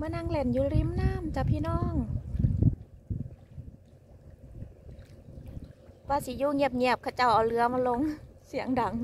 เมื่อนั่งเล่นอยู่ริมน้ำจ้ะพี่น้องว่าสิยู่เงียบๆเขาเจ้าเอาเรือมาลงเสียงดัง